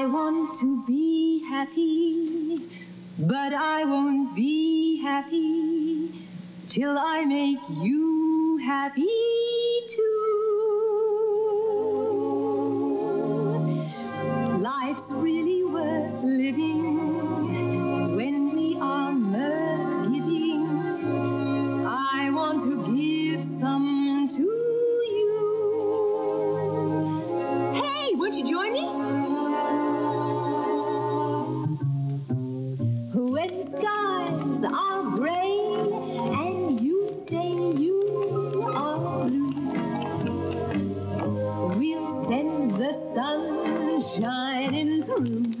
I want to be happy, but I won't be happy till I make you happy skies are gray and you say you are blue, we'll send the sun shining through.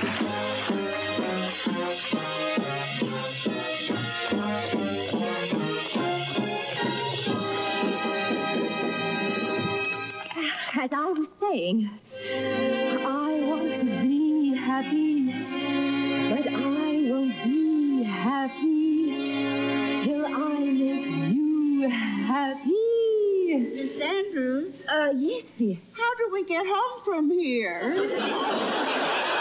As I was saying, I want to be happy, but I won't be happy till I make you happy. Miss Andrews? Uh, yes, dear. How do we get home from here?